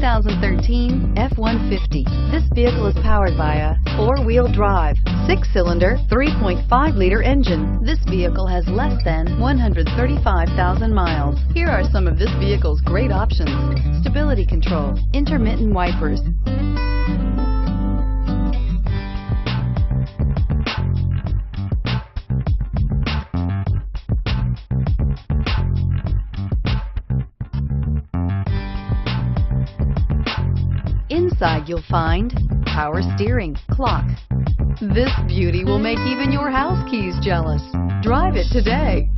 2013 F-150. This vehicle is powered by a four-wheel drive, six-cylinder, 3.5-liter engine. This vehicle has less than 135,000 miles. Here are some of this vehicle's great options. Stability control, intermittent wipers, Inside you'll find power steering, clock. This beauty will make even your house keys jealous. Drive it today.